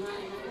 Right.